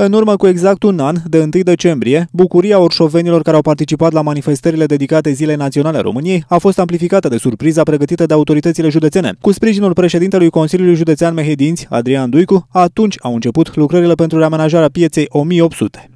În urmă cu exact un an, de 1 decembrie, bucuria orșovenilor care au participat la manifestările dedicate Zilei Naționale a României a fost amplificată de surpriza pregătită de autoritățile județene. Cu sprijinul președintelui Consiliului Județean Mehedinți, Adrian Duicu, atunci au început lucrările pentru reamenajarea pieței 1800.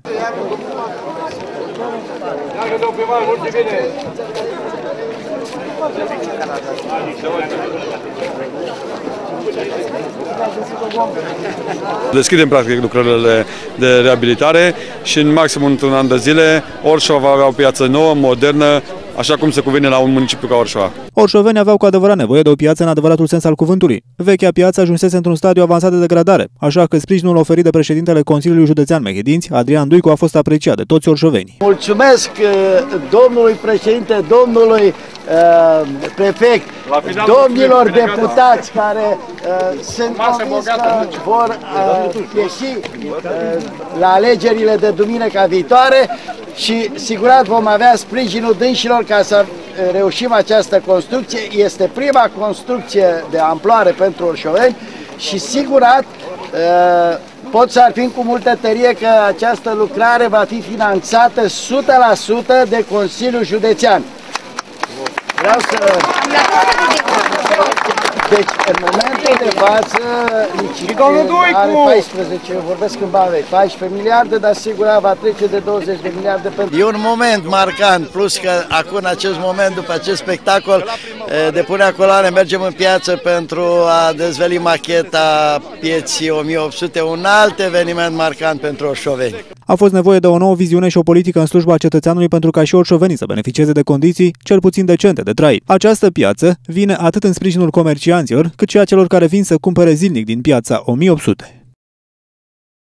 Deschidem practic lucrările de reabilitare și în maxim într-un an de zile Orșova va avea o piață nouă, modernă, așa cum se cuvine la un municipiu ca Orșova. Orșoveni aveau cu adevărat nevoie de o piață în adevăratul sens al cuvântului. Vechea piață ajunsese într-un stadiu avansat de degradare, așa că sprijinul oferit de președintele Consiliului Județean Mehedinți, Adrian Duicu, a fost apreciat de toți orșovenii. Mulțumesc uh, domnului președinte, domnului uh, prefect, domnilor deputați care uh, sunt convins că vor uh, ieși uh, la alegerile de duminica viitoare și sigurat vom avea sprijinul dânșilor ca să reușim această construcție. Este prima construcție de amploare pentru orșoveni și sigurat pot să afirm cu multă tărie că această lucrare va fi finanțată 100% de Consiliul Județean. Vreau să... Deci, în momentul de față, are 14, vorbesc în bani, 14 miliarde, dar sigur va trece de 20 de miliarde pentru... E un moment marcant, plus că acum, în acest moment, după acest spectacol, de pune acolo, mergem în piață pentru a dezveli macheta pieții 1800, un alt eveniment marcant pentru orșoveni. A fost nevoie de o nouă viziune și o politică în slujba cetățeanului pentru ca și orșovenii să beneficieze de condiții cel puțin decente de trai. Această piață vine atât în sprijinul comercianților, cât și a celor care vin să cumpere zilnic din piața 1800.